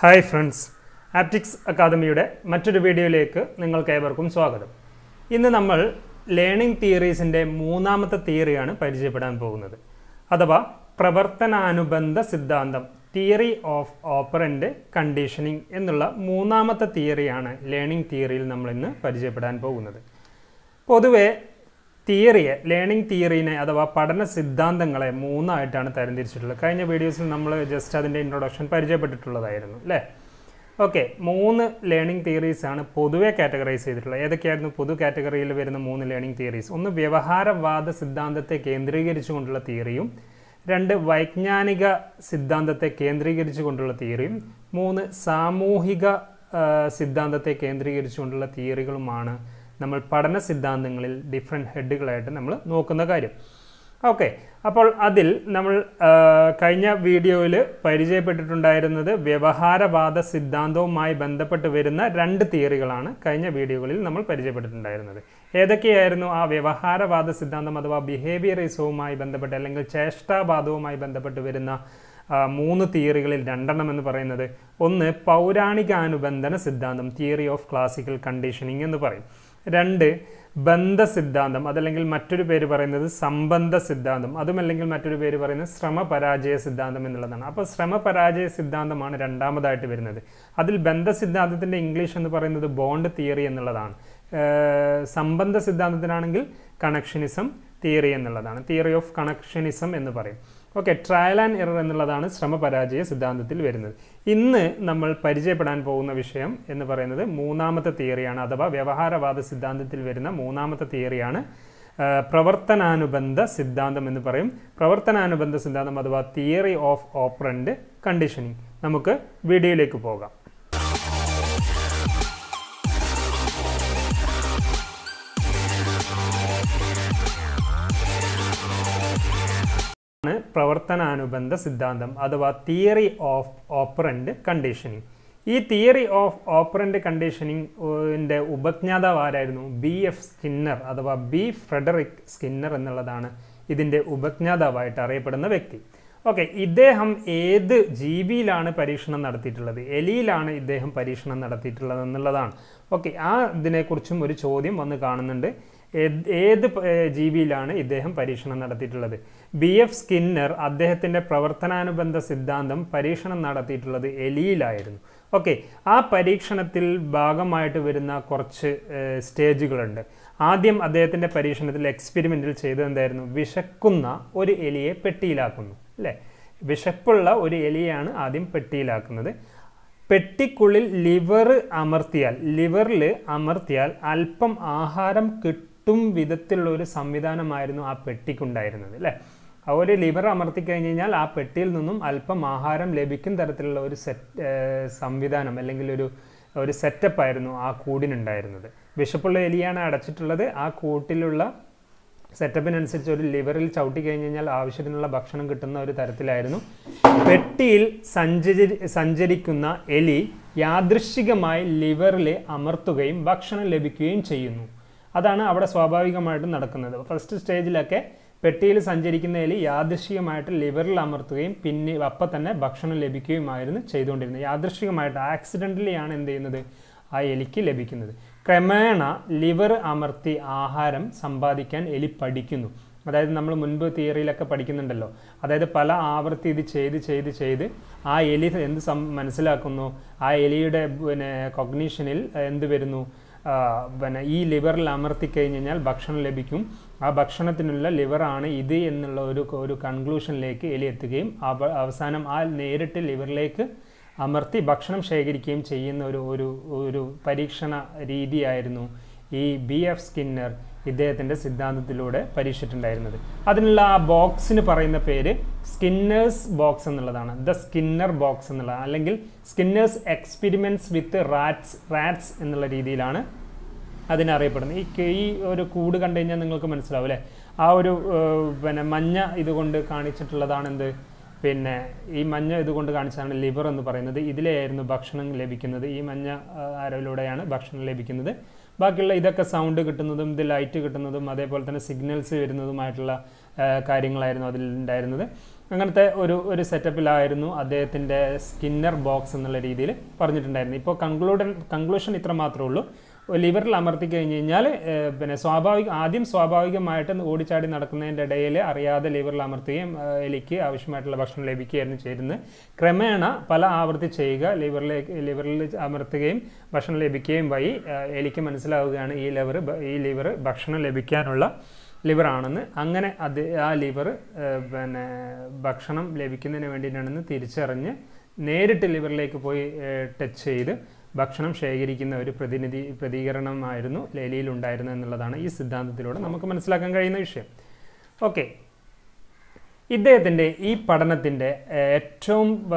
Hi friends. Optics അക്കാദമിയുടെ മറ്റൊരു വീഡിയോയിലേക്ക് നിങ്ങൾക്ക് ഏവർക്കും സ്വാഗതം. ഇന്ന് നമ്മൾ ലേണിംഗ് തിയറീസിന്റെ മൂന്നാമത്തെ തിയറിയാണ് പരിചയപ്പെടാൻ പോകുന്നത്. അഥവാ പ്രവർത്തനാനുബന്ധ സിദ്ധാന്തം തിയറി ഓഫ് ഓപ്പറന്റ് കണ്ടീഷനിങ് എന്നുള്ള മൂന്നാമത്തെ തിയറിയാണ് ലേണിംഗ് തിയറിയിൽ നമ്മൾ ഇന്ന് പരിചയപ്പെടാൻ പോകുന്നത്. പൊതുവെ തിയറിയെ ലേണിംഗ് തിയറീനെ അഥവാ പഠന സിദ്ധാന്തങ്ങളെ മൂന്നായിട്ടാണ് തരംതിരിച്ചിട്ടുള്ളത്. കഴിഞ്ഞ വീഡിയോസിൽ നമ്മൾ ജസ്റ്റ് അതിന്റെ ഇൻട്രൊഡക്ഷൻ പരിചയപ്പെട്ടിട്ടുള്ളതായിരുന്നു അല്ലേ? ഓക്കെ മൂന്ന് ലേണിംഗ് തിയറീസ് ആണ് പൊതുവെ കാറ്റഗറൈസ് ചെയ്തിട്ടുള്ളത്. ഏതൊക്കെയായിരുന്നു? പൊതു കാറ്റഗറിയിൽ വരുന്ന മൂന്ന് ലേണിംഗ് തിയറീസ് ഒന്ന് വ്യവഹാരവാദ സിദ്ധാന്തത്തെ കേന്ദ്രീകരിച്ചുകൊണ്ടുള്ള തിയറിയും രണ്ട് വൈജ്ഞാനിക സിദ്ധാന്തത്തെ കേന്ദ്രീകരിച്ചുകൊണ്ടുള്ള തിയറിയും മൂന്ന് സാമൂഹിക സിദ്ധാന്തത്തെ കേന്ദ്രീകരിച്ചുകൊണ്ടുള്ള തിയറികളുമാണ് നമ്മൾ പഠന സിദ്ധാന്തങ്ങളിൽ ഡിഫറെന്റ് ഹെഡുകളായിട്ട് നമ്മൾ നോക്കുന്ന കാര്യം. ഓക്കെ അപ്പോൾ അതിൽ നമ്മൾ കഴിഞ്ഞ വീഡിയോയിൽ പരിചയപ്പെട്ടിട്ടുണ്ടായിരുന്നത് വ്യവഹാരവാദ സിദ്ധാന്തവുമായി ബന്ധപ്പെട്ട് വരുന്ന രണ്ട് തിയറികളാണ് കഴിഞ്ഞ വീഡിയോകളിൽ നമ്മൾ പരിചയപ്പെട്ടിട്ടുണ്ടായിരുന്നത്. ഏതൊക്കെയായിരുന്നു ആ വ്യവഹാരവാദ സിദ്ധാന്തം അഥവാ ബിഹേവിയറിസവുമായി ബന്ധപ്പെട്ട് അല്ലെങ്കിൽ ചേഷ്ടാവാദവുമായി ബന്ധപ്പെട്ട് വരുന്ന മൂന്ന് തിയറികളിൽ രണ്ടെണ്ണം എന്ന് പറയുന്നത്? ഒന്ന് പൗരാണികാനുബന്ധന സിദ്ധാന്തം തിയറി ഓഫ് ക്ലാസിക്കൽ കണ്ടീഷനിങ് എന്ന് പറയും. രണ്ട് ബന്ധ സിദ്ധാന്തം അതല്ലെങ്കിൽ മറ്റൊരു പേര് പറയുന്നത് സംബന്ധ സിദ്ധാന്തം അതുമല്ലെങ്കിൽ മറ്റൊരു പേര് പറയുന്നത് ശ്രമപരാജയ സിദ്ധാന്തം എന്നുള്ളതാണ്. അപ്പോൾ ശ്രമപരാജയ സിദ്ധാന്തമാണ് രണ്ടാമതായിട്ട് വരുന്നത്. അതിൽ ബന്ധ സിദ്ധാന്തത്തിന്റെ ഇംഗ്ലീഷ് എന്ന് പറയുന്നത് ബോണ്ട് തിയറി എന്നുള്ളതാണ്. സംബന്ധ സിദ്ധാന്തത്തിനാണെങ്കിൽ കണക്ഷനിസം തിയറി എന്നുള്ളതാണ്. തിയറി ഓഫ് കണക്ഷനിസം എന്ന് പറയും. ഓക്കെ ട്രയൽ ആൻഡ് എറർ എന്നുള്ളതാണ് ശ്രമപരാജയ സിദ്ധാന്തത്തിൽ വരുന്നത്. ഇന്ന് നമ്മൾ പരിചയപ്പെടാൻ പോകുന്ന വിഷയം എന്ന് പറയുന്നത് മൂന്നാമത്തെ തിയറിയാണ് അഥവാ വ്യവഹാരവാദ സിദ്ധാന്തത്തിൽ വരുന്ന മൂന്നാമത്തെ തിയറിയാണ് പ്രവർത്തനാനുബന്ധ സിദ്ധാന്തം എന്ന് പറയും. പ്രവർത്തനാനുബന്ധ സിദ്ധാന്തം അഥവാ തിയറി ഓഫ് ഓപ്പറന്റ് കണ്ടീഷനിങ് നമുക്ക് വീഡിയോയിലേക്ക് പോകാം. പ്രവർത്തനാനുബന്ധ സിദ്ധാന്തം അഥവാ തിയറി ഓഫ് ഓപ്പറന്റ് കണ്ടീഷനിങ് ഈ തിയറി ഓഫ് ഓപ്പറന്റ് കണ്ടീഷനിങ്ങിന്റെ ഉപജ്ഞാതാവ് ആരായിരുന്നു? ബി എഫ് സ്കിന്നർ അഥവാ ബി ഫ്രെഡറിക് സ്കിന്നർ എന്നുള്ളതാണ് ഇതിന്റെ ഉപജ്ഞാതാവായിട്ട് അറിയപ്പെടുന്ന വ്യക്തി. ഓക്കെ ഇദ്ദേഹം ഏത് ജീവിയിലാണ് പരീക്ഷണം നടത്തിയിട്ടുള്ളത്? എലിയിലാണ് ഇദ്ദേഹം പരീക്ഷണം നടത്തിയിട്ടുള്ളത് എന്നുള്ളതാണ്. ഓക്കെ ആ ഇതിനെക്കുറിച്ചും ഒരു ചോദ്യം വന്ന് കാണുന്നുണ്ട്. ഏത് ജീവിയിലാണ് ഇദ്ദേഹം പരീക്ഷണം നടത്തിയിട്ടുള്ളത്? ബി. എഫ്. സ്കിന്നർ അദ്ദേഹത്തിന്റെ പ്രവർത്തനാനുബന്ധ സിദ്ധാന്തം പരീക്ഷണം നടത്തിയിട്ടുള്ളത് എലിയിലായിരുന്നു. ഓക്കെ ആ പരീക്ഷണത്തിൽ ഭാഗമായിട്ട് വരുന്ന കുറച്ച് സ്റ്റേജുകളുണ്ട്. ആദ്യം അദ്ദേഹത്തിന്റെ പരീക്ഷണത്തിൽ എക്സ്പെരിമെന്റിൽ ചെയ്തത് എന്തായിരുന്നു? വിശക്കുന്ന ഒരു എലിയെ പെട്ടിയിലാക്കുന്നു അല്ലേ? വിശപ്പുള്ള ഒരു എലിയാണ് ആദ്യം പെട്ടിയിലാക്കുന്നത്. പെട്ടിക്കുള്ളിൽ ലിവർ അമർത്തിയാൽ ലിവറിൽ അമർത്തിയാൽ അല്പം ആഹാരം കിട്ടും വിധത്തിലുള്ള ഒരു സംവിധാനമായിരുന്നു ആ പെട്ടിക്കുണ്ടായിരുന്നത് അല്ലേ? ഒരു ലിവർ അമർത്തി കഴിഞ്ഞ് കഴിഞ്ഞാൽ ആ പെട്ടിയിൽ നിന്നും അല്പം ആഹാരം ലഭിക്കും തരത്തിലുള്ള ഒരു സെറ്റ് സംവിധാനം അല്ലെങ്കിൽ ഒരു ഒരു സെറ്റപ്പ് ആയിരുന്നു ആ കൂടിനുണ്ടായിരുന്നത്. വിശപ്പുള്ള എലിയാണ് അടച്ചിട്ടുള്ളത്. ആ കൂട്ടിലുള്ള സെറ്റപ്പിനനുസരിച്ച് ഒരു ലിവറിൽ ചവിട്ടി കഴിഞ്ഞ് കഴിഞ്ഞാൽ ആവശ്യത്തിനുള്ള ഭക്ഷണം കിട്ടുന്ന ഒരു തരത്തിലായിരുന്നു. പെട്ടിയിൽ സഞ്ചരി സഞ്ചരിക്കുന്ന എലി യാദൃശികമായി ലിവറിൽ അമർത്തുകയും ഭക്ഷണം ലഭിക്കുകയും ചെയ്യുന്നു. അതാണ് അവിടെ സ്വാഭാവികമായിട്ടും നടക്കുന്നത്. ഫസ്റ്റ് സ്റ്റേജിലൊക്കെ പെട്ടിയിൽ സഞ്ചരിക്കുന്ന എലി യാദൃശ്ചികമായിട്ട് ലിവറിൽ അമർത്തുകയും പിന്നെ അപ്പം തന്നെ ഭക്ഷണം ലഭിക്കുകയുമായിരുന്നു ചെയ്തുകൊണ്ടിരുന്നത്. യാദൃശ്ചികമായിട്ട് ആക്സിഡന്റലിയാണ് എന്ത് ചെയ്യുന്നത്? ആ എലിക്ക് ലഭിക്കുന്നത്. ക്രമേണ ലിവർ അമർത്തി ആഹാരം സമ്പാദിക്കാൻ എലി പഠിക്കുന്നു. അതായത് നമ്മൾ മുൻപ് തിയറിയിലൊക്കെ പഠിക്കുന്നുണ്ടല്ലോ. അതായത് പല ആവർത്തി ഇത് ചെയ്ത് ചെയ്ത് ചെയ്ത് ആ എലി എന്ത് മനസ്സിലാക്കുന്നു? ആ എലിയുടെ പിന്നെ കൊഗ്നീഷനിൽ എന്ത് വരുന്നു? പിന്നെ ഈ ലിവറിൽ അമർത്തി കഴിഞ്ഞ് കഴിഞ്ഞാൽ ഭക്ഷണം ലഭിക്കും. ആ ഭക്ഷണത്തിനുള്ള ലിവറാണ് ഇത് എന്നുള്ള ഒരു ഒരു കൺക്ലൂഷനിലേക്ക് എലി എത്തുകയും അവസാനം ആ നേരിട്ട് ലിവറിലേക്ക് അമർത്തി ഭക്ഷണം ശേഖരിക്കുകയും ചെയ്യുന്ന ഒരു ഒരു ഒരു പരീക്ഷണ രീതിയായിരുന്നു ഈ ബി എഫ് സ്കിന്നർ ഇദ്ദേഹത്തിന്റെ സിദ്ധാന്തത്തിലൂടെ പരീക്ഷിച്ചിട്ടുണ്ടായിരുന്നത്. അതിനുള്ള ആ ബോക്സിന് പറയുന്ന പേര് സ്കിന്നേഴ്സ് ബോക്സ് എന്നുള്ളതാണ്. ദ സ്കിന്നർ ബോക്സ് എന്നുള്ളതാണ് അല്ലെങ്കിൽ Skinner's experiments with rats rats എന്നുള്ള രീതിയിലാണ് അതിനറിയപ്പെടുന്നത് ഈ ക- ഈ ഒരു കൂട് കണ്ടു കഴിഞ്ഞാൽ നിങ്ങൾക്ക് മനസ്സിലാവും അല്ലേ? ആ ഒരു പിന്നെ മഞ്ഞ ഇതുകൊണ്ട് കാണിച്ചിട്ടുള്ളതാണ് എന്ത് പിന്നെ ഈ മഞ്ഞ ഇതുകൊണ്ട് കാണിച്ചതാണ് ലിവർ എന്ന് പറയുന്നത്. ഇതിലെയായിരുന്നു ഭക്ഷണം ലഭിക്കുന്നത്. ഈ മഞ്ഞ അരവിലൂടെയാണ് ഭക്ഷണം ലഭിക്കുന്നത്. ബാക്കിയുള്ള ഇതൊക്കെ സൗണ്ട് കിട്ടുന്നതും ഇത് ലൈറ്റ് കിട്ടുന്നതും അതേപോലെ തന്നെ സിഗ്നൽസ് വരുന്നതുമായിട്ടുള്ള കാര്യങ്ങളായിരുന്നു അതിൽ ഉണ്ടായിരുന്നത്. അങ്ങനത്തെ ഒരു ഒരു സെറ്റപ്പിലായിരുന്നു അദ്ദേഹത്തിന്റെ സ്കിന്നർ ബോക്സ് എന്നുള്ള രീതിയിൽ പറഞ്ഞിട്ടുണ്ടായിരുന്നു ഇപ്പോൾ കൺക്ലൂഡൻ കൺക്ലൂഷൻ ഇത്ര മാത്രമേ ഉള്ളൂ. ലിവറിൽ അമർത്തി കഴിഞ്ഞ് കഴിഞ്ഞാൽ പിന്നെ സ്വാഭാവിക ആദ്യം സ്വാഭാവികമായിട്ട് ഓടിച്ചാടി നടക്കുന്നതിന്റെ ഇടയിൽ അറിയാതെ ലിവറിൽ അമർത്തുകയും എലിക്ക് ആവശ്യമായിട്ടുള്ള ഭക്ഷണം ലഭിക്കുകയായിരുന്നു ചെയ്യുന്നത് ക്രമേണ പല ആവർത്തി ചെയ്യുക ലിവറിലേക്ക് ലിവറിൽ അമർത്തുകയും ഭക്ഷണം ലഭിക്കുകയും വഴി എലിക്ക് മനസ്സിലാവുകയാണ് ഈ ലിവർ ഈ ലിവർ ഭക്ഷണം ലഭിക്കാനുള്ള ലിവറാണെന്ന്. അങ്ങനെ അത് ആ ലിവർ പിന്നെ ഭക്ഷണം ലഭിക്കുന്നതിന് വേണ്ടിയിട്ടാണെന്ന് തിരിച്ചറിഞ്ഞ് നേരിട്ട് ലിവറിലേക്ക് പോയി ടച്ച് ചെയ്ത് ഭക്ഷണം ശേഖരിക്കുന്ന ഒരു പ്രതിനിധി പ്രതികരണമായിരുന്നു ലേലിയിലുണ്ടായിരുന്നത് എന്നുള്ളതാണ് ഈ സിദ്ധാന്തത്തിലൂടെ നമുക്ക് മനസ്സിലാക്കാൻ കഴിയുന്ന വിഷയം. ഓക്കെ ഇദ്ദേഹത്തിന്റെ ഈ പഠനത്തിന്റെ ഏറ്റവും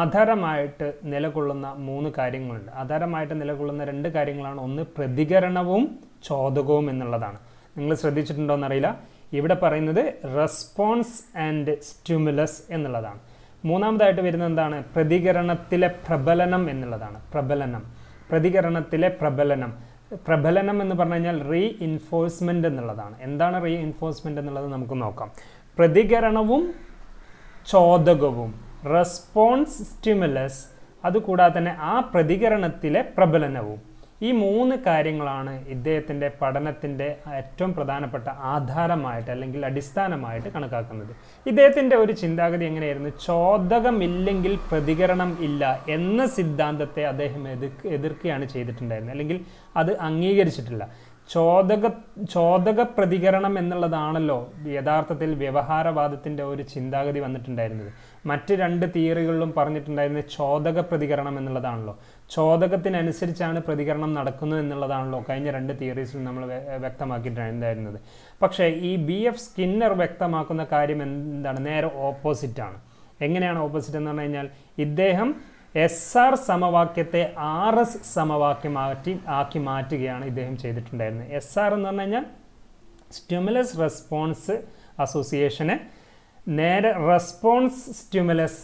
ആധാരമായിട്ട് നിലകൊള്ളുന്ന മൂന്ന് കാര്യങ്ങളുണ്ട്. ആധാരമായിട്ട് നിലകൊള്ളുന്ന രണ്ട് കാര്യങ്ങളാണ്. ഒന്ന് പ്രതികരണവും ചോദകവും എന്നുള്ളതാണ്. നിങ്ങൾ ശ്രദ്ധിച്ചിട്ടുണ്ടോ എന്നറിയില്ല ഇവിടെ പറയുന്നത് റെസ്പോൺസ് ആൻഡ് സ്റ്റിമുലസ് എന്നുള്ളതാണ്. മൂന്നാമതായിട്ട് വരുന്ന എന്താണ്? പ്രതികരണത്തിലെ പ്രബലനം എന്നുള്ളതാണ്. പ്രബലനം. പ്രതികരണത്തിലെ പ്രബലനം. പ്രബലനം എന്ന് പറഞ്ഞു കഴിഞ്ഞാൽ റീ ഇൻഫോഴ്സ്മെന്റ് എന്നുള്ളതാണ്. എന്താണ് റീ ഇൻഫോഴ്സ്മെന്റ് എന്നുള്ളത് നമുക്ക് നോക്കാം. പ്രതികരണവും ചോദകവും. റെസ്പോൺസ് സ്റ്റിമുലസ് അതുകൂടാതെ തന്നെ ആ പ്രതികരണത്തിലെ പ്രബലനവും. ഈ മൂന്ന് കാര്യങ്ങളാണ് ഇദ്ദേഹത്തിന്റെ പഠനത്തിന്റെ ഏറ്റവും പ്രധാനപ്പെട്ട ആധാരമായിട്ട് അല്ലെങ്കിൽ അടിസ്ഥാനമായിട്ട് കണക്കാക്കുന്നത്. ഇദ്ദേഹത്തിന്റെ ഒരു ചിന്താഗതി എങ്ങനെയായിരുന്നു? ചോദകമില്ലെങ്കിൽ പ്രതികരണം ഇല്ല എന്ന സിദ്ധാന്തത്തെ അദ്ദേഹം എതിർ എതിർക്കുകയാണ് ചെയ്തിട്ടുണ്ടായിരുന്നത്. അല്ലെങ്കിൽ അത് അംഗീകരിച്ചിട്ടില്ല. ചോദക ചോദക പ്രതികരണം എന്നുള്ളതാണല്ലോ യഥാർത്ഥത്തിൽ വ്യവഹാരവാദത്തിന്റെ ഒരു ചിന്താഗതി വന്നിട്ടുണ്ടായിരുന്നത്. മറ്റ് രണ്ട് തിയറികളിലും പറഞ്ഞിട്ടുണ്ടായിരുന്നത് ചോദക പ്രതികരണം എന്നുള്ളതാണല്ലോ. ചോദകത്തിനനുസരിച്ചാണ് പ്രതികരണം നടക്കുന്നത് എന്നുള്ളതാണല്ലോ കഴിഞ്ഞ രണ്ട് തിയറീസിൽ നമ്മൾ വ്യ- വ്യക്തമാക്കിയിട്ടുണ്ടായിരുന്നത് പക്ഷേ ഈ ബി എഫ് സ്കിന്നർ വ്യക്തമാക്കുന്ന കാര്യം എന്താണ്? നേരെ ഓപ്പോസിറ്റാണ്. എങ്ങനെയാണ് ഓപ്പോസിറ്റ് എന്ന് പറഞ്ഞു കഴിഞ്ഞാൽ ഇദ്ദേഹം എസ് ആർ സമവാക്യത്തെ ആർ എസ് സമവാക്യം മാറ്റി ആക്കി മാറ്റുകയാണ് ഇദ്ദേഹം ചെയ്തിട്ടുണ്ടായിരുന്നത്. എസ് ആർ എന്ന് പറഞ്ഞു കഴിഞ്ഞാൽ സ്റ്റിമുലസ് റെസ്പോൺസ് അസോസിയേഷനെ നേരെ റെസ്പോൺസ് സ്റ്റിമുലസ്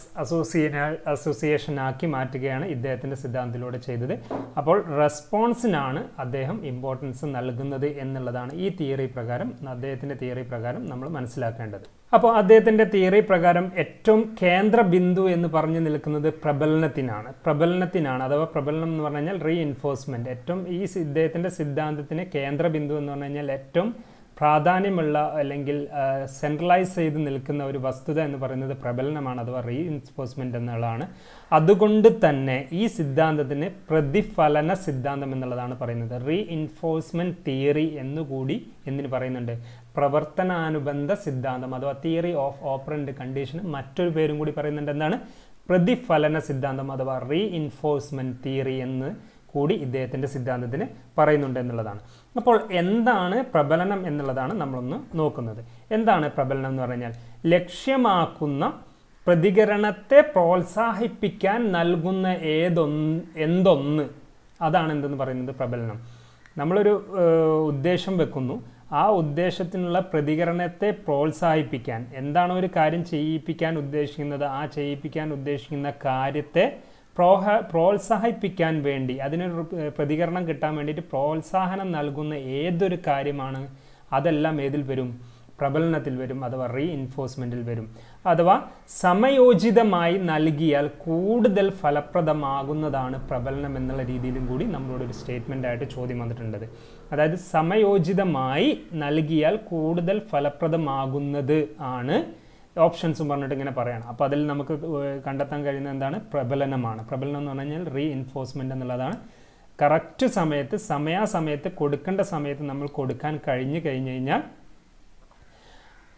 അസോസിയേഷൻ ആക്കി മാറ്റുകയാണ് ഇദ്ദേഹത്തിന്റെ സിദ്ധാന്തത്തിലൂടെ ചെയ്തത്. അപ്പോൾ റെസ്പോൺസിനാണ് അദ്ദേഹം ഇമ്പോർട്ടൻസ് നൽകുന്നത് എന്നുള്ളതാണ് ഈ തിയറി പ്രകാരം അദ്ദേഹത്തിന്റെ തിയറി പ്രകാരം നമ്മൾ മനസ്സിലാക്കേണ്ടത്. അപ്പോൾ അദ്ദേഹത്തിന്റെ തിയറി പ്രകാരം ഏറ്റവും കേന്ദ്ര ബിന്ദു എന്ന് പറഞ്ഞു നിൽക്കുന്നത് പ്രബലനത്തിനാണ്. പ്രബലനത്തിനാണ് അഥവാ പ്രബലനം എന്ന് പറഞ്ഞു കഴിഞ്ഞാൽ റീ എൻഫോഴ്സ്മെന്റ് ഏറ്റവും ഈ ഇദ്ദേഹത്തിന്റെ സിദ്ധാന്തത്തിന് കേന്ദ്ര ബിന്ദു എന്ന് പറഞ്ഞു കഴിഞ്ഞാൽ ഏറ്റവും പ്രാധാന്യമുള്ള അല്ലെങ്കിൽ സെൻട്രലൈസ് ചെയ്ത് നിൽക്കുന്ന ഒരു വസ്തുത എന്ന് പറയുന്നത് പ്രബലനമാണ് അഥവാ റീ എൻഫോഴ്സ്മെന്റ് എന്നുള്ളതാണ്. അതുകൊണ്ട് തന്നെ ഈ സിദ്ധാന്തത്തിന് പ്രതിഫലന സിദ്ധാന്തം എന്നുള്ളതാണ് പറയുന്നത്. റീ എൻഫോഴ്സ്മെന്റ് തിയറി എന്നുകൂടി എന്തിന് പറയുന്നുണ്ട്? പ്രവർത്തനാനുബന്ധ സിദ്ധാന്തം അഥവാ തിയറി ഓഫ് ഓപ്പറന്റ് കണ്ടീഷൻ മറ്റൊരു പേരും കൂടി പറയുന്നുണ്ട്. എന്താണ്? പ്രതിഫലന സിദ്ധാന്തം അഥവാ റീ എൻഫോഴ്സ്മെന്റ് തിയറി എന്ന് കൂടി ഇദ്ദേഹത്തിന്റെ സിദ്ധാന്തത്തിന് പറയുന്നുണ്ട് എന്നുള്ളതാണ്. അപ്പോൾ എന്താണ് പ്രബലനം എന്നുള്ളതാണ് നമ്മളൊന്ന് നോക്കുന്നത്. എന്താണ് പ്രബലനം എന്ന് പറഞ്ഞാൽ ലക്ഷ്യമാക്കുന്ന പ്രതികരണത്തെ പ്രോത്സാഹിപ്പിക്കാൻ നൽകുന്ന ഏതൊന്ന് എന്തൊന്ന്. അതാണ് എന്തെന്ന് പറയുന്നത് പ്രബലനം. നമ്മളൊരു ഉദ്ദേശം വെക്കുന്നു. ആ ഉദ്ദേശത്തിനുള്ള പ്രതികരണത്തെ പ്രോത്സാഹിപ്പിക്കാൻ. എന്താണ് ഒരു കാര്യം ചെയ്യിപ്പിക്കാൻ ഉദ്ദേശിക്കുന്നത്? ആ ചെയ്യിപ്പിക്കാൻ ഉദ്ദേശിക്കുന്ന കാര്യത്തെ പ്രോഹ പ്രോത്സാഹിപ്പിക്കാൻ വേണ്ടി അതിനൊരു പ്രതികരണം കിട്ടാൻ വേണ്ടിയിട്ട് പ്രോത്സാഹനം നൽകുന്ന ഏതൊരു കാര്യമാണ് അതെല്ലാം ഏതിൽ വരും? പ്രബലനത്തിൽ വരും അഥവാ റീ എൻഫോഴ്സ്മെന്റിൽ വരും. അഥവാ സമയോചിതമായി നൽകിയാൽ കൂടുതൽ ഫലപ്രദമാകുന്നതാണ് പ്രബലനം എന്നുള്ള രീതിയിലും കൂടി നമ്മളോട് ഒരു സ്റ്റേറ്റ്മെന്റ് ആയിട്ട് ചോദ്യം വന്നിട്ടുണ്ട് അതായത് സമയോചിതമായി നൽകിയാൽ കൂടുതൽ ഫലപ്രദമാകുന്നത് ആണ് ഓപ്ഷൻസും പറഞ്ഞിട്ട് ഇങ്ങനെ പറയണം. അപ്പോൾ അതിൽ നമുക്ക് കണ്ടെത്താൻ കഴിയുന്ന എന്താണ്? പ്രബലനമാണ്. പ്രബലനം എന്ന് പറഞ്ഞാൽ റീ എൻഫോഴ്സ്മെന്റ് എന്നുള്ളതാണ്. കറക്റ്റ് സമയത്ത് സമയാസമയത്ത് കൊടുക്കേണ്ട സമയത്ത് നമ്മൾ കൊടുക്കാൻ കഴിഞ്ഞു കഴിഞ്ഞു കഴിഞ്ഞാൽ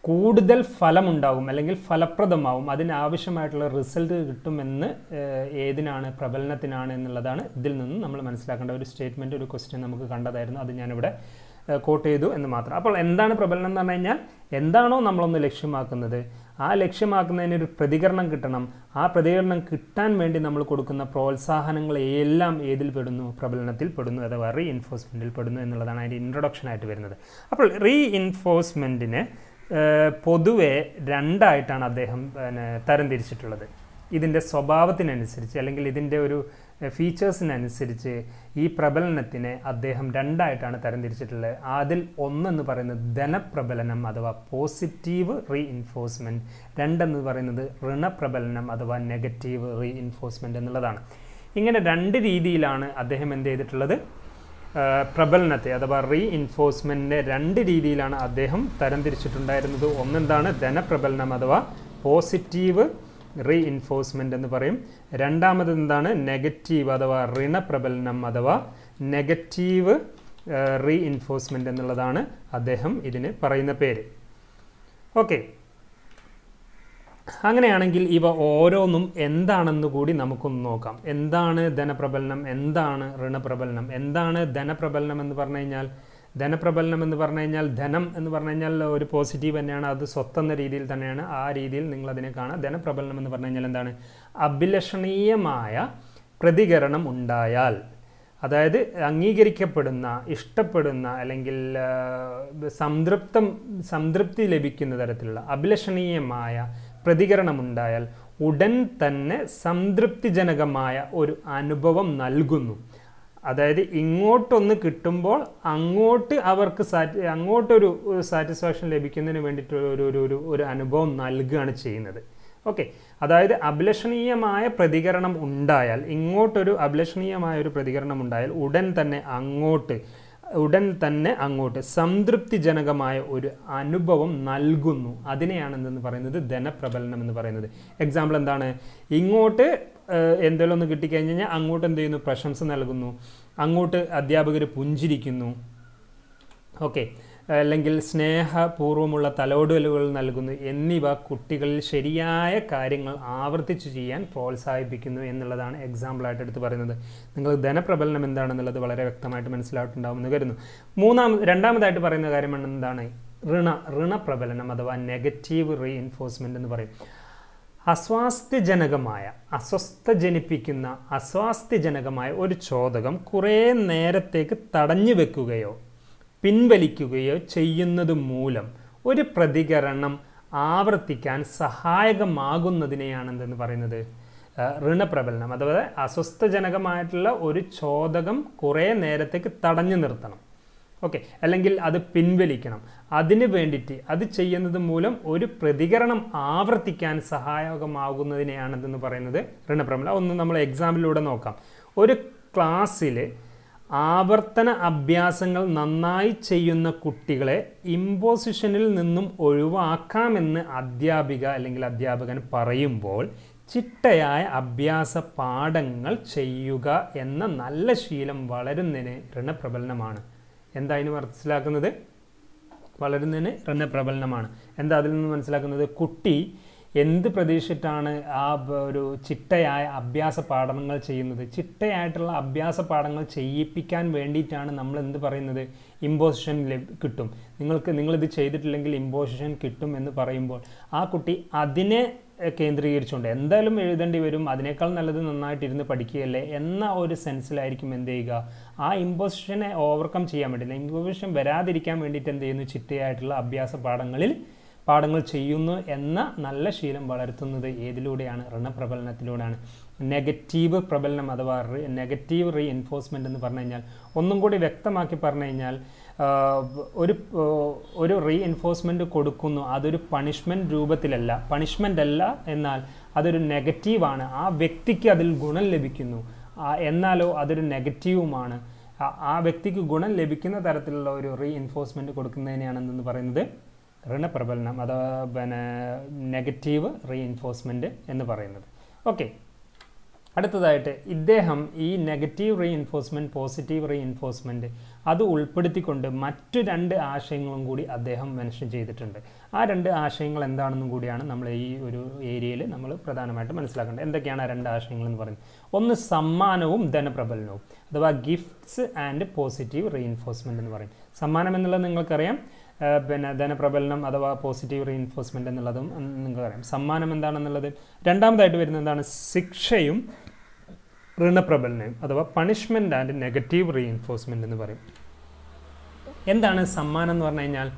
കൂടുതൽ ഫലമുണ്ടാകും അല്ലെങ്കിൽ ഫലപ്രദമാവും അതിനാവശ്യമായിട്ടുള്ള റിസൾട്ട് കിട്ടുമെന്ന് ഏതിനാണ് പ്രബലനത്തിനാണ് എന്നുള്ളതാണ് ഇതിൽ നിന്ന് നമ്മൾ മനസ്സിലാക്കേണ്ട ഒരു സ്റ്റേറ്റ്മെന്റ് ഒരു ക്വസ്റ്റ്യൻ നമുക്ക് കണ്ടതായിരുന്നു. അത് ഞാനിവിടെ കോട്ട് ചെയ്തു എന്ന് മാത്രം. അപ്പോൾ എന്താണ് പ്രബലനം എന്ന് പറഞ്ഞു കഴിഞ്ഞാൽ എന്താണോ നമ്മളൊന്ന് ലക്ഷ്യമാക്കുന്നത് ആ ലക്ഷ്യമാക്കുന്നതിന് ഒരു പ്രതികരണം കിട്ടണം. ആ പ്രതികരണം കിട്ടാൻ വേണ്ടി നമ്മൾ കൊടുക്കുന്ന പ്രോത്സാഹനങ്ങളെല്ലാം ഏതിൽ പെടുന്നു? പ്രബലനത്തിൽ പെടുന്നു അഥവാ റീ എൻഫോഴ്സ്മെന്റിൽ പെടുന്നു എന്നുള്ളതാണ് അതിന്റെ ഇൻട്രൊഡക്ഷൻ ആയിട്ട് വരുന്നത്. അപ്പോൾ റീ എൻഫോഴ്സ്മെന്റിനെ പൊതുവെ രണ്ടായിട്ടാണ് അദ്ദേഹം പിന്നെ തരംതിരിച്ചിട്ടുള്ളത് ഇതിന്റെ സ്വഭാവത്തിനനുസരിച്ച് അല്ലെങ്കിൽ ഇതിന്റെ ഒരു ഫീച്ചേഴ്സിനനുസരിച്ച് ഈ പ്രബലനത്തിനെ അദ്ദേഹം രണ്ടായിട്ടാണ് തരംതിരിച്ചിട്ടുള്ളത് അതിൽ ഒന്നെന്ന് പറയുന്നത് ധനപ്രബലനം അഥവാ പോസിറ്റീവ് റീ ഇൻഫോഴ്സ്മെന്റ് രണ്ടെന്ന് പറയുന്നത് ഋണപ്രബലനം അഥവാ നെഗറ്റീവ് റീ ഇൻഫോഴ്സ്മെന്റ് എന്നുള്ളതാണ്. ഇങ്ങനെ രണ്ട് രീതിയിലാണ് അദ്ദേഹം എന്ത് ചെയ്തിട്ടുള്ളത്? പ്രബലനത്തെ അഥവാ റീ ഇൻഫോഴ്സ്മെന്റിനെ രണ്ട് രീതിയിലാണ് അദ്ദേഹം തരംതിരിച്ചിട്ടുണ്ടായിരുന്നത്. ഒന്നെന്താണ്? ധനപ്രബലനം അഥവാ പോസിറ്റീവ് റീ ഇൻഫോഴ്സ്മെന്റ് എന്ന് പറയും. രണ്ടാമത് എന്താണ്? നെഗറ്റീവ് അഥവാ ഋണപ്രബലനം അഥവാ നെഗറ്റീവ് റീ ഇൻഫോഴ്സ്മെന്റ് എന്നുള്ളതാണ് അദ്ദേഹം ഇതിന് പറയുന്ന പേര്. ഓക്കെ. അങ്ങനെയാണെങ്കിൽ ഇവ ഓരോന്നും എന്താണെന്ന് കൂടി നമുക്കൊന്ന് നോക്കാം. എന്താണ് ധനപ്രബലനം? എന്താണ് ഋണപ്രബലനം? എന്താണ് ധനപ്രബലനം എന്ന് പറഞ്ഞു കഴിഞ്ഞാൽ? ധനപ്രബലനം എന്ന് പറഞ്ഞു കഴിഞ്ഞാൽ ധനം എന്ന് പറഞ്ഞു കഴിഞ്ഞാൽ ഒരു പോസിറ്റീവ് തന്നെയാണ്. അത് സ്വത്തെന്ന രീതിയിൽ തന്നെയാണ്. ആ രീതിയിൽ നിങ്ങൾ അതിനെ കാണുക ധനപ്രബലനം എന്ന് പറഞ്ഞു കഴിഞ്ഞാൽ എന്താണ്? അഭിലഷണീയമായ പ്രതികരണം ഉണ്ടായാൽ അതായത് അംഗീകരിക്കപ്പെടുന്ന ഇഷ്ടപ്പെടുന്ന അല്ലെങ്കിൽ സംതൃപ്തം സംതൃപ്തി ലഭിക്കുന്ന തരത്തിലുള്ള അഭിലഷണീയമായ പ്രതികരണമുണ്ടായാൽ ഉടൻ തന്നെ സംതൃപ്തിജനകമായ ഒരു അനുഭവം നൽകുന്നു. അതായത് ഇങ്ങോട്ടൊന്ന് കിട്ടുമ്പോൾ അങ്ങോട്ട് അവർക്ക് സാറ്റി അങ്ങോട്ടൊരു സാറ്റിസ്ഫാക്ഷൻ ലഭിക്കുന്നതിന് വേണ്ടിയിട്ടുള്ള ഒരു ഒരു ഒരു അനുഭവം നൽകുകയാണ് ചെയ്യുന്നത്. ഓക്കെ അതായത് അഭിലഷണീയമായ പ്രതികരണം ഉണ്ടായാൽ ഇങ്ങോട്ടൊരു അഭിലഷണീയമായ ഒരു പ്രതികരണം ഉണ്ടായാൽ ഉടൻ തന്നെ അങ്ങോട്ട് ഉടൻ തന്നെ അങ്ങോട്ട് സംതൃപ്തിജനകമായ ഒരു അനുഭവം നൽകുന്നു. അതിനെയാണ് എന്തെന്ന് പറയുന്നത്? ധനപ്രബലനം എന്ന് പറയുന്നത്. എക്സാമ്പിൾ എന്താണ്? ഇങ്ങോട്ട് എന്തെങ്കിലും ഒന്ന് കിട്ടിക്കഴിഞ്ഞ് കഴിഞ്ഞാൽ അങ്ങോട്ട് എന്ത് ചെയ്യുന്നു? പ്രശംസ നൽകുന്നു. അങ്ങോട്ട് അധ്യാപകർ പുഞ്ചിരിക്കുന്നു. ഓക്കെ അല്ലെങ്കിൽ സ്നേഹപൂർവമുള്ള തലോടലുകൾ നൽകുന്നു എന്നിവ കുട്ടികളിൽ ശരിയായ കാര്യങ്ങൾ ആവർത്തിച്ചു ചെയ്യാൻ പ്രോത്സാഹിപ്പിക്കുന്നു എന്നുള്ളതാണ് എക്സാമ്പിളായിട്ട് എടുത്ത് പറയുന്നത്. നിങ്ങൾ ധനപ്രബലനം എന്താണെന്നുള്ളത് വളരെ വ്യക്തമായിട്ട് മനസ്സിലായിട്ടുണ്ടാവുമെന്ന് കരുതുന്നു. മൂന്നാമത് രണ്ടാമതായിട്ട് പറയുന്ന കാര്യമാണ് എന്താണ്? ഋണ ഋണപ്രബലനം അഥവാ നെഗറ്റീവ് റീ എൻഫോഴ്സ്മെന്റ് എന്ന് പറയും. അസ്വാസ്ഥ്യജനകമായ അസ്വസ്ഥ ജനിപ്പിക്കുന്ന അസ്വാസ്ഥ്യജനകമായ ഒരു ചോദകം കുറേ നേരത്തേക്ക് തടഞ്ഞു വെക്കുകയോ പിൻവലിക്കുകയോ ചെയ്യുന്നത് മൂലം ഒരു പ്രതികരണം ആവർത്തിക്കാൻ സഹായകമാകുന്നതിനെയാണ് എന്തെന്ന് പറയുന്നത് ഋണപ്രബലനം അഥവാ അസ്വസ്ഥജനകമായിട്ടുള്ള ഒരു ചോദകം കുറേ നേരത്തേക്ക് തടഞ്ഞു നിർത്തണം. ഓക്കെ അല്ലെങ്കിൽ അത് പിൻവലിക്കണം. അതിന് വേണ്ടിയിട്ട് അത് ചെയ്യുന്നത് മൂലം ഒരു പ്രതികരണം ആവർത്തിക്കാൻ സഹായകമാകുന്നതിനെയാണ് എന്തെന്ന് പറയുന്നത്? ഋണപ്രബലം ഒന്ന് നമ്മൾ എക്സാമ്പിളിലൂടെ നോക്കാം. ഒരു ക്ലാസ്സിൽ ആവർത്തന അഭ്യാസങ്ങൾ നന്നായി ചെയ്യുന്ന കുട്ടികളെ ഇമ്പോസിഷനിൽ നിന്നും ഒഴിവാക്കാമെന്ന് അധ്യാപിക അല്ലെങ്കിൽ അധ്യാപകൻ പറയുമ്പോൾ ചിട്ടയായ അഭ്യാസ പാഠങ്ങൾ ചെയ്യുക എന്ന നല്ല ശീലം വളരുന്നതിന് ഋണപ്രബലനമാണ്. എന്താ അതിന് മനസ്സിലാക്കുന്നത്? വളരുന്നതിന് ഋണപ്രബലനമാണ്. എന്താ അതിൽ നിന്ന് മനസ്സിലാക്കുന്നത്? കുട്ടി എന്ത് പ്രതീക്ഷിച്ചിട്ടാണ് ആ ഒരു ചിട്ടയായ അഭ്യാസ പാഠങ്ങൾ ചെയ്യുന്നത്? ചിട്ടയായിട്ടുള്ള അഭ്യാസ പാഠങ്ങൾ ചെയ്യിപ്പിക്കാൻ വേണ്ടിയിട്ടാണ് നമ്മൾ എന്ത് പറയുന്നത്? ഇമ്പോസിഷൻ കിട്ടും. നിങ്ങൾക്ക് നിങ്ങളിത് ചെയ്തിട്ടില്ലെങ്കിൽ ഇമ്പോസിഷൻ കിട്ടും എന്ന് പറയുമ്പോൾ ആ കുട്ടി അതിനെ കേന്ദ്രീകരിച്ചുകൊണ്ട് എന്തായാലും എഴുതേണ്ടി വരും. അതിനേക്കാൾ നല്ലത് നന്നായിട്ടിരുന്ന് പഠിക്കുകയല്ലേ എന്ന ഒരു സെൻസിലായിരിക്കും എന്ത് ചെയ്യുക? ആ ഇമ്പോസിഷനെ ഓവർകം ചെയ്യാൻ വേണ്ടി ഇമ്പോസിഷൻ വരാതിരിക്കാൻ വേണ്ടിയിട്ട് എന്ത് ചെയ്യുന്നു? ചിട്ടയായിട്ടുള്ള അഭ്യാസ പാഠങ്ങളിൽ പാഠങ്ങൾ ചെയ്യുന്നു എന്ന നല്ല ശീലം വളർത്തുന്നത് ഏതിലൂടെയാണ്? ഋണപ്രബലനത്തിലൂടെയാണ്. നെഗറ്റീവ് പ്രബലനം അഥവാ നെഗറ്റീവ് റീ എൻഫോഴ്സ്മെന്റ് എന്ന് പറഞ്ഞു കഴിഞ്ഞാൽ ഒന്നും കൂടി വ്യക്തമാക്കി പറഞ്ഞു കഴിഞ്ഞാൽ ഒരു ഒരു റീ എൻഫോഴ്സ്മെന്റ് കൊടുക്കുന്നു അതൊരു പണിഷ്മെന്റ് രൂപത്തിലല്ല. പണിഷ്മെന്റ് അല്ല എന്നാൽ അതൊരു നെഗറ്റീവാണ് ആ വ്യക്തിക്ക് അതിൽ ഗുണം ലഭിക്കുന്നു. എന്നാലോ അതൊരു നെഗറ്റീവുമാണ് ആ വ്യക്തിക്ക് ഗുണം ലഭിക്കുന്ന തരത്തിലുള്ള ഒരു റീ എൻഫോഴ്സ്മെന്റ് കൊടുക്കുന്നതിനെയാണെന്ന് പറയുന്നത്? ഋണപ്രബലനം അഥവാ പിന്നെ നെഗറ്റീവ് റീഇൻഫോഴ്സ്മെന്റ് എന്ന് പറയുന്നത്. ഓക്കെ അടുത്തതായിട്ട് ഇദ്ദേഹം ഈ നെഗറ്റീവ് റീഇൻഫോഴ്സ്മെന്റ് പോസിറ്റീവ് റീഇൻഫോഴ്സ്മെന്റ് അത് ഉൾപ്പെടുത്തിക്കൊണ്ട് മറ്റു രണ്ട് ആശയങ്ങളും കൂടി അദ്ദേഹം മെൻഷൻ ചെയ്തിട്ടുണ്ട്. ആ രണ്ട് ആശയങ്ങൾ എന്താണെന്നും കൂടിയാണ് നമ്മൾ ഈ ഒരു ഏരിയയിൽ നമ്മൾ പ്രധാനമായിട്ട് മനസ്സിലാക്കേണ്ടത്. എന്തൊക്കെയാണ് ആ രണ്ട് ആശയങ്ങൾ എന്ന് പറയുന്നത്? ഒന്ന് സമ്മാനവും ധനപ്രബലനവും. അഥവാ ഗിഫ്റ്റ്സ് ആൻഡ് പോസിറ്റീവ് റീഇൻഫോഴ്സ്മെന്റ് എന്ന് പറയും. സമ്മാനം എന്നുള്ളത് നിങ്ങൾക്കറിയാം. പിന്നെ ധനപ്രബലനം അഥവാ പോസിറ്റീവ് റീഇൻഫോഴ്സ്മെന്റ് എന്നുള്ളതും നിങ്ങൾക്കറിയാം. സമ്മാനം എന്താണെന്നുള്ളത്? രണ്ടാമതായിട്ട് വരുന്നത് എന്താണ്? ശിക്ഷയും ഋണപ്രബലനയും അഥവാ പണിഷ്മെന്റ് ആൻഡ് നെഗറ്റീവ് റീഇൻഫോഴ്സ്മെന്റ് എന്ന് പറയും. എന്താണ് സമ്മാനം എന്ന് പറഞ്ഞു കഴിഞ്ഞാൽ?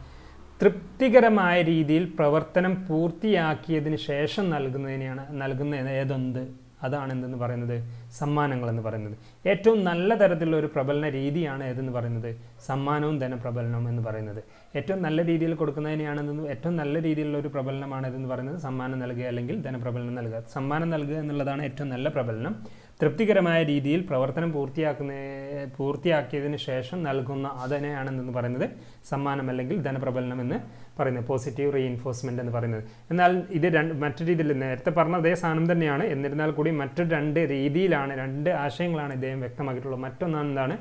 തൃപ്തികരമായ രീതിയിൽ പ്രവർത്തനം പൂർത്തിയാക്കിയതിന് ശേഷം നൽകുന്നതിനെയാണ് നൽകുന്ന ഏതെന്ത്? അതാണ് എന്തെന്ന് പറയുന്നത്? സമ്മാനങ്ങൾ എന്ന് പറയുന്നത്. ഏറ്റവും നല്ല തരത്തിലുള്ള ഒരു പ്രബലന രീതിയാണ് ഏതെന്ന് പറയുന്നത്? സമ്മാനവും ധനപ്രബലനവും എന്ന് പറയുന്നത്. ഏറ്റവും നല്ല രീതിയിൽ കൊടുക്കുന്നതിനെയാണെന്ന് ഏറ്റവും നല്ല രീതിയിലുള്ള ഒരു പ്രബലനമാണ് ഇതെന്ന് പറയുന്നത്? സമ്മാനം നൽകുക അല്ലെങ്കിൽ ധനപ്രബലനം നൽകുക. സമ്മാനം നൽകുക എന്നുള്ളതാണ് ഏറ്റവും നല്ല പ്രബലനം. തൃപ്തികരമായ രീതിയിൽ പ്രവർത്തനം പൂർത്തിയാക്കുന്ന പൂർത്തിയാക്കിയതിന് ശേഷം നൽകുന്ന അതിനെയാണെന്ന് പറയുന്നത് സമ്മാനം അല്ലെങ്കിൽ ധനപ്രബലനം എന്ന് പറയുന്നത് പോസിറ്റീവ് റീഇൻഫോഴ്സ്മെന്റ് എന്ന് പറയുന്നത്. എന്നാൽ ഇത് രണ്ട് മറ്റു രീതിയിൽ നേരത്തെ പറഞ്ഞ അതേ സാധനം തന്നെയാണ്. എന്നിരുന്നാൽ കൂടി മറ്റു രണ്ട് രീതിയിലാണ് രണ്ട് ആശയങ്ങളാണ് ഇദ്ദേഹം വ്യക്തമാക്കിയിട്ടുള്ളത്. മറ്റൊന്നാണ് എന്താണ്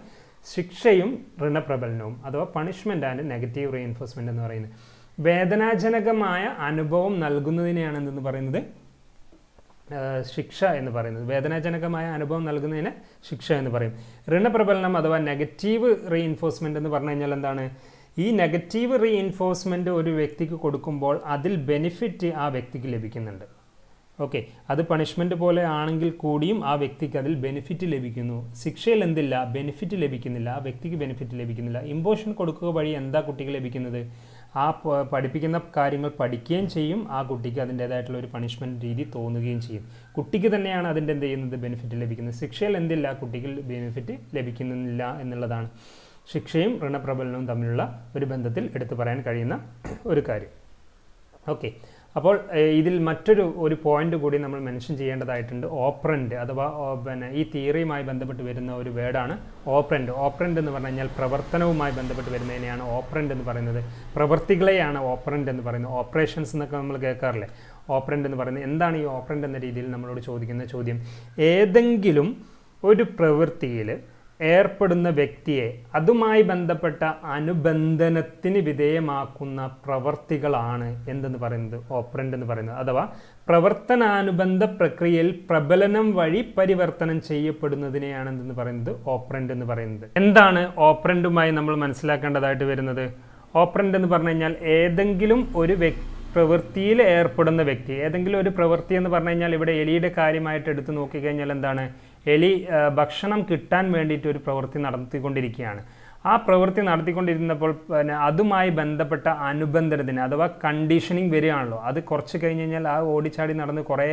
ശിക്ഷയും ഋണപ്രബലനവും അഥവാ പണിഷ്മെന്റ് ആൻഡ് നെഗറ്റീവ് റീഇൻഫോഴ്സ്മെന്റ് എന്ന് പറയുന്നത്. വേദനാജനകമായ അനുഭവം നൽകുന്നതിനെയാണ് എന്തെന്ന് പറയുന്നത് ശിക്ഷ എന്ന് പറയുന്നത്. വേദനാജനകമായ അനുഭവം നൽകുന്നതിന് ശിക്ഷ എന്ന് പറയും. ഋണപ്രബലനം അഥവാ നെഗറ്റീവ് റീഇൻഫോഴ്സ്മെന്റ് എന്ന് പറഞ്ഞു കഴിഞ്ഞാൽ എന്താണ്? ഈ നെഗറ്റീവ് റീഇൻഫോഴ്സ്മെന്റ് ഒരു വ്യക്തിക്ക് കൊടുക്കുമ്പോൾ അതിൽ ബെനിഫിറ്റ് ആ വ്യക്തിക്ക് ലഭിക്കുന്നുണ്ട്. ഓക്കെ അത് പണിഷ്മെന്റ് പോലെ ആണെങ്കിൽ കൂടിയും ആ വ്യക്തിക്ക് അതിൽ ബെനിഫിറ്റ് ലഭിക്കുന്നു. ശിക്ഷയിൽ എന്തില്ല? ബെനിഫിറ്റ് ലഭിക്കുന്നില്ല. ആ വ്യക്തിക്ക് ബെനിഫിറ്റ് ലഭിക്കുന്നില്ല. ഇമ്പോഷൻ കൊടുക്കുക വഴി എന്താ കുട്ടിക്ക് ലഭിക്കുന്നത്? ആ പഠിപ്പിക്കുന്ന കാര്യങ്ങൾ പഠിക്കുകയും ചെയ്യും. ആ കുട്ടിക്ക് അതിന്റേതായിട്ടുള്ള ഒരു പണിഷ്മെന്റ് രീതി തോന്നുകയും ചെയ്യും. കുട്ടിക്ക് തന്നെയാണ് അതിന്റെ എന്ത് ചെയ്യുന്നത്? ബെനിഫിറ്റ് ലഭിക്കുന്നത്. ശിക്ഷയിൽ എന്തില്ല? കുട്ടിക്ക് ബെനിഫിറ്റ് ലഭിക്കുന്നില്ല എന്നുള്ളതാണ്. ശിക്ഷയും ഋണപ്രബലനവും തമ്മിലുള്ള ഒരു ബന്ധത്തിൽ എടുത്തു പറയാൻ കഴിയുന്ന ഒരു കാര്യം. ഓക്കെ അപ്പോൾ ഇതിൽ മറ്റൊരു ഒരു പോയിന്റ് കൂടി നമ്മൾ മെൻഷൻ ചെയ്യേണ്ടതായിട്ടുണ്ട്. ഓപ്പറന്റ് അഥവാ പിന്നെ ഈ തിയറിയുമായി ബന്ധപ്പെട്ട് വരുന്ന ഒരു വേർഡാണ് ഓപ്പറന്റ് ഓപ്പറന്റ് എന്ന് പറഞ്ഞു കഴിഞ്ഞാൽ പ്രവർത്തനവുമായി ബന്ധപ്പെട്ട് വരുന്നതിനെയാണ് ഓപ്പറന്റ് എന്ന് പറയുന്നത്. പ്രവർത്തികളെയാണ് ഓപ്പറന്റ് എന്ന് പറയുന്നത്. ഓപ്പറേഷൻസ് എന്നൊക്കെ നമ്മൾ കേൾക്കാറില്ലേ? ഓപ്പറന്റ് എന്ന് പറയുന്നത്. എന്താണ് ഈ ഓപ്പറന്റ് എന്ന രീതിയിൽ നമ്മളോട് ചോദിക്കുന്ന ചോദ്യം? ഏതെങ്കിലും ഒരു പ്രവൃത്തിയിൽ ഏർപ്പെടുന്ന വ്യക്തിയെ അതുമായി ബന്ധപ്പെട്ട അനുബന്ധനത്തിന് വിധേയമാക്കുന്ന പ്രവർത്തികളാണ് എന്തെന്ന് പറയുന്നത്? ഓപ്പറന്റ് എന്ന് പറയുന്നത്. അഥവാ പ്രവർത്തനാനുബന്ധ പ്രക്രിയയിൽ പ്രബലനം വഴി പരിവർത്തനം ചെയ്യപ്പെടുന്നതിനെയാണ് എന്തെന്ന് പറയുന്നത്? ഓപ്പറന്റ് എന്ന് പറയുന്നത്. എന്താണ് ഓപ്പറന്റുമായി നമ്മൾ മനസ്സിലാക്കേണ്ടതായിട്ട് വരുന്നത്? ഓപ്പറന്റ് എന്ന് പറഞ്ഞു കഴിഞ്ഞാൽ ഏതെങ്കിലും ഒരു വ്യക്തി പ്രവൃത്തിയിൽ ഏർപ്പെടുന്ന വ്യക്തി. ഏതെങ്കിലും ഒരു പ്രവൃത്തി എന്ന് പറഞ്ഞു കഴിഞ്ഞാൽ ഇവിടെ എലിയുടെ കാര്യമായിട്ട് എടുത്തു നോക്കിക്കഴിഞ്ഞാൽ എന്താണ്? എലി ഭക്ഷണം കിട്ടാൻ വേണ്ടിയിട്ട് ഒരു പ്രവൃത്തി നടത്തിക്കൊണ്ടിരിക്കുകയാണ്. ആ പ്രവൃത്തി നടത്തിക്കൊണ്ടിരുന്നപ്പോൾ പിന്നെ അതുമായി ബന്ധപ്പെട്ട അനുബന്ധനത്തിന് അഥവാ കണ്ടീഷനിങ് വരികയാണല്ലോ. അത് കുറച്ച് കഴിഞ്ഞ് കഴിഞ്ഞാൽ ആ ഓടിച്ചാടി നടന്ന് കുറേ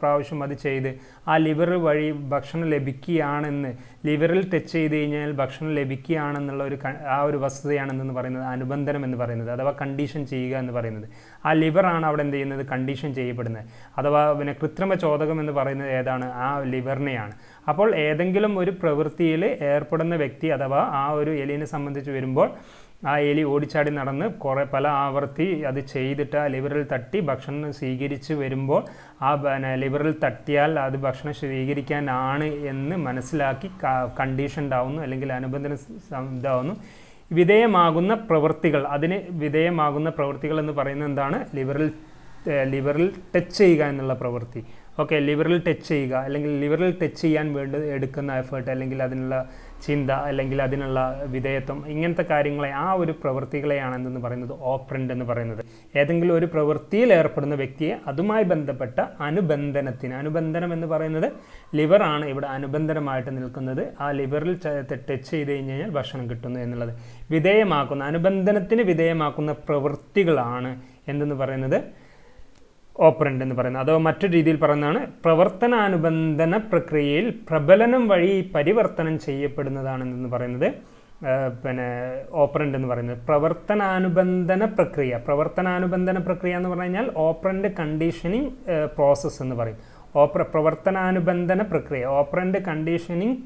പ്രാവശ്യം അത് ചെയ്ത് ആ ലിവർ വഴി ഭക്ഷണം ലഭിക്കുകയാണെന്ന് ലിവറിൽ ടച്ച് ചെയ്ത് കഴിഞ്ഞാൽ ഭക്ഷണം ലഭിക്കുകയാണെന്നുള്ള ഒരു ആ ഒരു വസ്തുതയാണെന്ന് പറയുന്നത് അനുബന്ധനം എന്ന് പറയുന്നത് അഥവാ കണ്ടീഷൻ ചെയ്യുക എന്ന് പറയുന്നത്. ആ ലിവറാണ് അവിടെ എന്ത് ചെയ്യുന്നത്? കണ്ടീഷൻ ചെയ്യപ്പെടുന്നത്. അഥവാ പിന്നെ കൃത്രിമ ചോദകം എന്ന് പറയുന്നത് ഏതാണ്? ആ ലിവറിനെയാണ്. അപ്പോൾ ഏതെങ്കിലും ഒരു പ്രവൃത്തിയിൽ ഏർപ്പെടുന്ന വ്യക്തി അഥവാ ആ ഒരു എലിനെ സംബന്ധിച്ച് വരുമ്പോൾ ആ എലി ഓടിച്ചാടി നടന്ന് കുറേ പല ആവർത്തി അത് ചെയ്തിട്ട് ആ ലിവറിൽ തട്ടി ഭക്ഷണം സ്വീകരിച്ച് വരുമ്പോൾ ആ ലിവറിൽ തട്ടിയാൽ അത് ഭക്ഷണം സ്വീകരിക്കാനാണ് എന്ന് മനസ്സിലാക്കി കണ്ടീഷൻ ഉണ്ടാവുന്നു അല്ലെങ്കിൽ അനുബന്ധന ഇതാവുന്നു. വിധേയമാകുന്ന പ്രവൃത്തികൾ അതിന് വിധേയമാകുന്ന പ്രവൃത്തികൾ എന്ന് പറയുന്നത് എന്താണ്? ലിവറിൽ ലിവറിൽ ടച്ച് ചെയ്യുക എന്നുള്ള പ്രവൃത്തി. ഓക്കെ ലിവറിൽ ടച്ച് ചെയ്യുക അല്ലെങ്കിൽ ലിവറിൽ ടച്ച് ചെയ്യാൻ വേണ്ടി എടുക്കുന്ന എഫേർട്ട് അല്ലെങ്കിൽ അതിനുള്ള ചിന്ത അല്ലെങ്കിൽ അതിനുള്ള വിധേയത്വം ഇങ്ങനത്തെ കാര്യങ്ങളെ ആ ഒരു പ്രവൃത്തികളെയാണ് എന്തെന്ന് പറയുന്നത്? ഓപ്പറന്റ് എന്ന് പറയുന്നത്. ഏതെങ്കിലും ഒരു പ്രവൃത്തിയിൽ ഏർപ്പെടുന്ന വ്യക്തിയെ അതുമായി ബന്ധപ്പെട്ട അനുബന്ധനത്തിന് അനുബന്ധനം എന്ന് പറയുന്നത് ലിവറാണ് ഇവിടെ അനുബന്ധനമായിട്ട് നിൽക്കുന്നത്. ആ ലിവറിൽ ടച്ച് ചെയ്ത് കഴിഞ്ഞ് കഴിഞ്ഞാൽ ഭക്ഷണം കിട്ടുന്നു എന്നുള്ളത്. വിധേയമാക്കുന്ന അനുബന്ധനത്തിന് വിധേയമാക്കുന്ന പ്രവൃത്തികളാണ് എന്തെന്ന് പറയുന്നത്? ഓപ്പറന്റ് എന്ന് പറയുന്നത്. അതോ മറ്റൊരു രീതിയിൽ പറയുന്നതാണ് പ്രവർത്തനാനുബന്ധന പ്രക്രിയയിൽ പ്രബലനം വഴി പരിവർത്തനം ചെയ്യപ്പെടുന്നതാണെന്ന് പറയുന്നത്. പിന്നെ ഓപ്പറന്റ് എന്ന് പറയുന്നത്. പ്രവർത്തനാനുബന്ധന പ്രക്രിയ. പ്രവർത്തനാനുബന്ധന പ്രക്രിയ എന്ന് പറഞ്ഞു കഴിഞ്ഞാൽ ഓപ്പറന്റ് കണ്ടീഷനിങ് പ്രോസസ്സ് എന്ന് പറയും. ഓപ്പറ പ്രവർത്തനാനുബന്ധന പ്രക്രിയ. ഓപ്പറന്റ് കണ്ടീഷനിങ്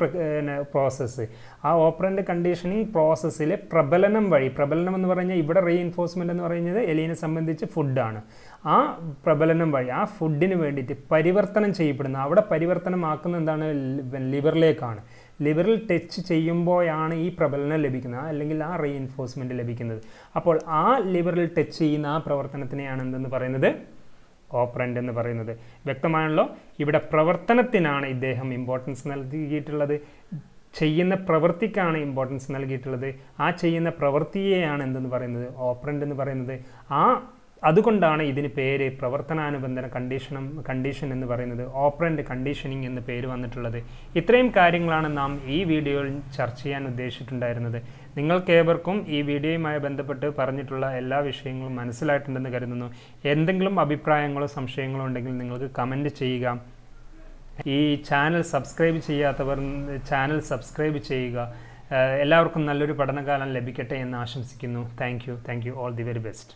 പ്രോസസ്സ് ആ ഓപ്പറന്റ് കണ്ടീഷനിങ് പ്രോസസ്സിലെ പ്രബലനം വഴി പ്രബലനം എന്ന് പറഞ്ഞാൽ ഇവിടെ റീഇൻഫോഴ്സ്മെന്റ് എന്ന് പറയുന്നത് എലീനെ സംബന്ധിച്ച് ഫുഡാണ് ആ പ്രബലനം വഴി ആ ഫുഡിന് വേണ്ടിയിട്ട് പരിവർത്തനം ചെയ്യപ്പെടുന്ന അവിടെ പരിവർത്തനമാക്കുന്ന എന്താണ്? ലിവറിലേക്കാണ്. ലിവറിൽ ടച്ച് ചെയ്യുമ്പോഴാണ് ഈ പ്രബലനം ലഭിക്കുന്നത് അല്ലെങ്കിൽ ആ റീഇൻഫോഴ്സ്മെന്റ് ലഭിക്കുന്നത്. അപ്പോൾ ആ ലിവറിൽ ടച്ച് ചെയ്യുന്ന ആ പ്രവർത്തനത്തിനെയാണ് എന്തെന്ന് പറയുന്നത്? ഓപ്പറന്റ് എന്ന് പറയുന്നത്. വ്യക്തമാണല്ലോ? ഇവിടെ പ്രവർത്തനത്തിനാണ് ഇദ്ദേഹം ഇമ്പോർട്ടൻസ് നൽകിയിട്ടുള്ളത്. ചെയ്യുന്ന പ്രവൃത്തിക്കാണ് ഇമ്പോർട്ടൻസ് നൽകിയിട്ടുള്ളത്. ആ ചെയ്യുന്ന പ്രവൃത്തിയെയാണ് എന്തെന്ന് പറയുന്നത്? ഓപ്പറന്റ് എന്ന് പറയുന്നത്. ആ അതുകൊണ്ടാണ് ഇതിന് പേര് പ്രവർത്തനാനുബന്ധന കണ്ടീഷനും കണ്ടീഷൻ എന്ന് പറയുന്നത് ഓപ്പറന്റ് കണ്ടീഷനിങ് എന്ന് പേര് വന്നിട്ടുള്ളത്. ഇത്രയും കാര്യങ്ങളാണ് നാം ഈ വീഡിയോയിൽ ചർച്ച ചെയ്യാൻ ഉദ്ദേശിച്ചിട്ടുണ്ടായിരുന്നത്. നിങ്ങൾക്കേവർക്കും ഈ വീഡിയോയുമായി ബന്ധപ്പെട്ട് പറഞ്ഞിട്ടുള്ള എല്ലാ വിഷയങ്ങളും മനസ്സിലായിട്ടുണ്ടെന്ന് കരുതുന്നു. എന്തെങ്കിലും അഭിപ്രായങ്ങളോ സംശയങ്ങളോ ഉണ്ടെങ്കിൽ നിങ്ങൾക്ക് കമന്റ് ചെയ്യുക. ഈ ചാനൽ സബ്സ്ക്രൈബ് ചെയ്യാത്തവർ ചാനൽ സബ്സ്ക്രൈബ് ചെയ്യുക. എല്ലാവർക്കും നല്ലൊരു പഠനകാലം ലഭിക്കട്ടെ എന്ന് ആശംസിക്കുന്നു. Thank you thank you all the very best